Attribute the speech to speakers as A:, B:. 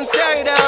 A: and stared at